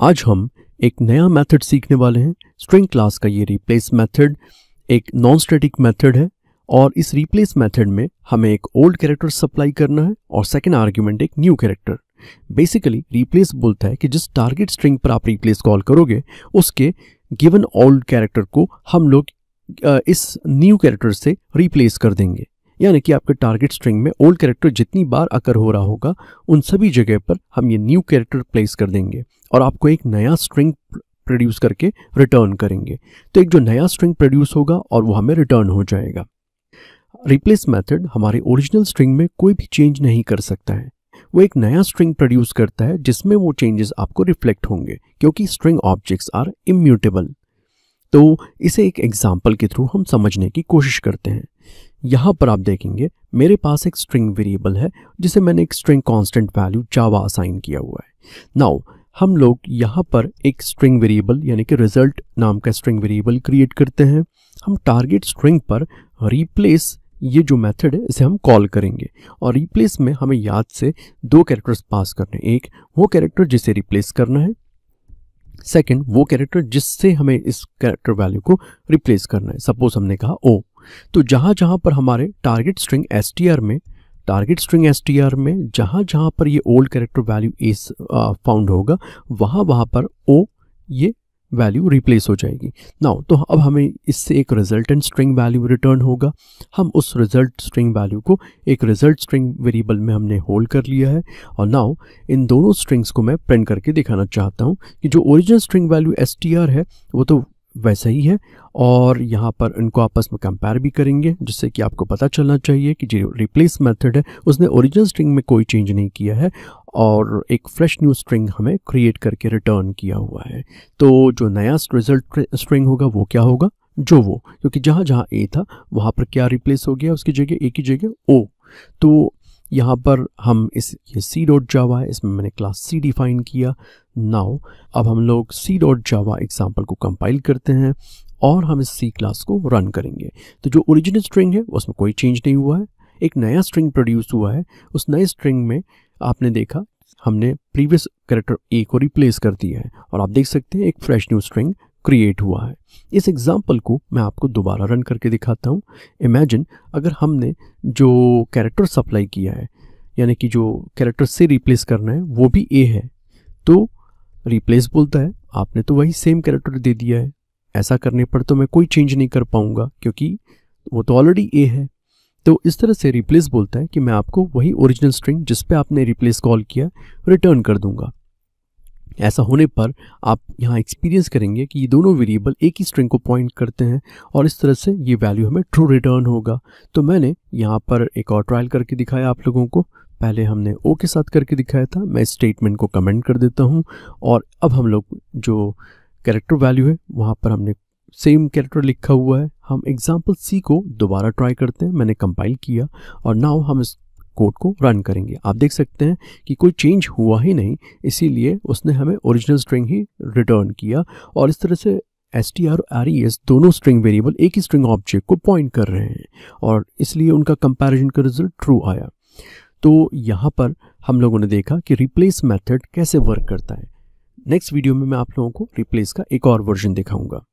आज हम एक नया मेथड सीखने वाले हैं। स्ट्रिंग क्लास का ये रिप्लेस मेथड एक नॉन स्टैटिक मेथड है और इस रिप्लेस मेथड में हमें एक ओल्ड कैरेक्टर सप्लाई करना है और सेकेंड आर्ग्यूमेंट एक न्यू कैरेक्टर बेसिकली रिप्लेस बोलता है कि जिस टारगेट स्ट्रिंग पर आप रिप्लेस कॉल करोगे, उसके गिवन ओल्ड कैरेक्टर को हम लोग इस न्यू कैरेक्टर से रिप्लेस कर देंगे। यानी कि आपके टारगेट स्ट्रिंग में ओल्ड कैरेक्टर जितनी बार अकर हो रहा होगा, उन सभी जगह पर हम ये न्यू कैरेक्टर प्लेस कर देंगे। और आपको एक नया स्ट्रिंग प्रोड्यूस करके रिटर्न करेंगे। तो एक जो नया स्ट्रिंग प्रोड्यूस होगा और वो हमें रिटर्न हो जाएगा। रिप्लेस मेथड हमारे ओरिजिनल स्ट्रिंग में कोई भी चेंज नहीं कर सकता है। वो एक नया स्ट्रिंग प्रोड्यूस करता है जिसमें वो चेंजेस आपको रिफ्लेक्ट होंगे, क्योंकि स्ट्रिंग ऑब्जेक्ट्स आर इम्यूटेबल तो इसे एक एग्ज़ाम्पल के थ्रू हम समझने की कोशिश करते हैं। यहाँ पर आप देखेंगे, मेरे पास एक स्ट्रिंग वेरिएबल है, जिसे मैंने एक string constant value Java assign किया हुआ है। नाउ हम लोग यहाँ पर एक स्ट्रिंग वेरिएबल यानी कि रिज़ल्ट नाम का स्ट्रिंग वेरिएबल क्रिएट करते हैं। हम टारगेट स्ट्रिंग पर रिप्लेस ये जो मेथड है, इसे हम कॉल करेंगे। और रिप्लेस में हमें याद से दो कैरेक्टर्स पास करने एक, वो कैरेक्टर जिसे रिप्लेस करना है। सेकंड वो कैरेक्टर जिससे हमें इस कैरेक्टर वैल्यू को रिप्लेस करना है। सपोज़ हमने कहा ओ तो जहाँ जहाँ पर हमारे टारगेट स्ट्रिंग एसटीआर में टारगेट स्ट्रिंग एसटीआर में जहाँ जहाँ पर ये old character value is found होगा, वहाँ वहाँ पर ओ ये वैल्यू रिप्लेस हो जाएगी। नाउ तो अब हमें इससे एक रिजल्टेंट स्ट्रिंग वैल्यू रिटर्न होगा। हम उस रिज़ल्ट स्ट्रिंग वैल्यू को एक रिज़ल्ट स्ट्रिंग वेरिएबल में हमने होल्ड कर लिया है। और नाउ इन दोनों स्ट्रिंग्स को मैं प्रिंट करके दिखाना चाहता हूँ कि जो ओरिजिनल स्ट्रिंग वैल्यू एसटीआर है, वो तो वैसा ही है और यहाँ पर इनको आपस में कंपेयर भी करेंगे, जिससे कि आपको पता चलना चाहिए कि जो रिप्लेस मेथड है, उसने ओरिजिनल स्ट्रिंग में कोई चेंज नहीं किया है और एक फ्रेश न्यू स्ट्रिंग हमें क्रिएट करके रिटर्न किया हुआ है। तो जो नया रिज़ल्ट स्ट्रिंग होगा, वो क्या होगा? जो वो, क्योंकि जहाँ जहाँ ए था, वहाँ पर क्या रिप्लेस हो गया? उसकी जगह ए की जगह ओ तो यहाँ पर हम इस, ये सी डॉट जावा इसमें मैंने क्लास सी डिफाइन किया। नाउ अब हम लोग सी डॉट जावा एग्ज़ाम्पल को कंपाइल करते हैं और हम इस सी क्लास को रन करेंगे। तो जो ओरिजिनल स्ट्रिंग है, उसमें कोई चेंज नहीं हुआ है। एक नया स्ट्रिंग प्रोड्यूस हुआ है। उस नए स्ट्रिंग में आपने देखा, हमने प्रीवियस करेक्टर ए को रिप्लेस कर दिया है। और आप देख सकते हैं, एक फ्रेश न्यू स्ट्रिंग क्रिएट हुआ है। इस एग्ज़ाम्पल को मैं आपको दोबारा रन करके दिखाता हूँ। इमेजिन अगर हमने जो कैरेक्टर सप्लाई किया है, यानी कि जो कैरेक्टर से रिप्लेस करना है, वो भी ए है। तो रिप्लेस बोलता है, आपने तो वही सेम कैरेक्टर दे दिया है। ऐसा करने पर तो मैं कोई चेंज नहीं कर पाऊँगा, क्योंकि वो तो ऑलरेडी ए है। तो इस तरह से रिप्लेस बोलता है कि मैं आपको वही ओरिजिनल स्ट्रिंग जिस पे आपने रिप्लेस कॉल किया रिटर्न कर दूँगा। ऐसा होने पर आप यहाँ एक्सपीरियंस करेंगे कि ये दोनों वेरिएबल एक ही स्ट्रिंग को पॉइंट करते हैं और इस तरह से ये वैल्यू हमें ट्रू रिटर्न होगा। तो मैंने यहाँ पर एक और ट्रायल करके दिखाया आप लोगों को। पहले हमने ओ के साथ करके दिखाया था। मैं स्टेटमेंट को कमेंट कर देता हूँ और अब हम लोग जो कैरेक्टर वैल्यू है, वहाँ पर हमने सेम कैरेक्टर लिखा हुआ है। हम एग्ज़ाम्पल सी को दोबारा ट्राई करते हैं। मैंने कंपाइल किया और नाउ हम इस कोड को रन करेंगे। आप देख सकते हैं कि कोई चेंज हुआ ही नहीं, इसीलिए उसने हमें ओरिजिनल स्ट्रिंग ही रिटर्न किया और इस तरह से S T R R E S दोनों स्ट्रिंग वेरिएबल एक ही स्ट्रिंग ऑब्जेक्ट को पॉइंट कर रहे हैं और इसलिए उनका कंपैरिजन का रिज़ल्ट ट्रू आया। तो यहाँ पर हम लोगों ने देखा कि रिप्लेस मेथड कैसे वर्क करता है। नेक्स्ट वीडियो में मैं आप लोगों को रिप्लेस का एक और वर्जन दिखाऊँगा।